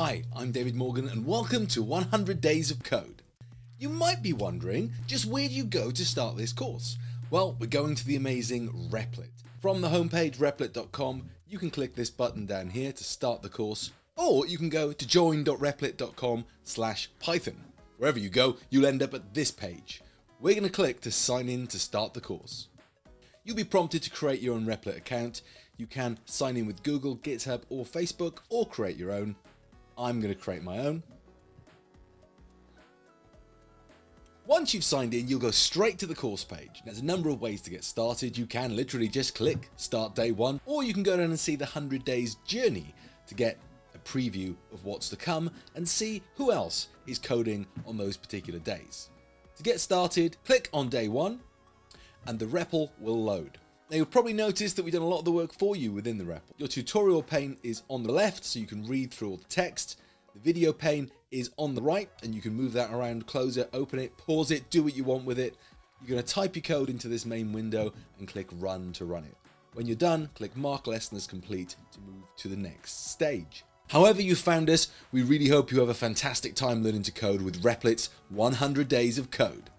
Hi, I'm David Morgan and welcome to 100 Days of Code. You might be wondering, just where do you go to start this course? Well, we're going to the amazing Replit. From the homepage replit.com, you can click this button down here to start the course, or you can go to join.replit.com slash python. Wherever you go, you'll end up at this page. We're going to click to sign in to start the course. You'll be prompted to create your own Replit account. You can sign in with Google, GitHub or Facebook or create your own. I'm going to create my own. Once you've signed in, you'll go straight to the course page. There's a number of ways to get started. You can literally just click start day one, or you can go down and see the 100 days journey to get a preview of what's to come and see who else is coding on those particular days. To get started, click on day one and the REPL will load. Now you'll probably notice that we've done a lot of the work for you within the REPL. Your tutorial pane is on the left so you can read through all the text. The video pane is on the right and you can move that around, close it, open it, pause it, do what you want with it. You're going to type your code into this main window and click run to run it. When you're done, click mark lesson as complete to move to the next stage. However you found us, we really hope you have a fantastic time learning to code with Replit's 100 Days of Code.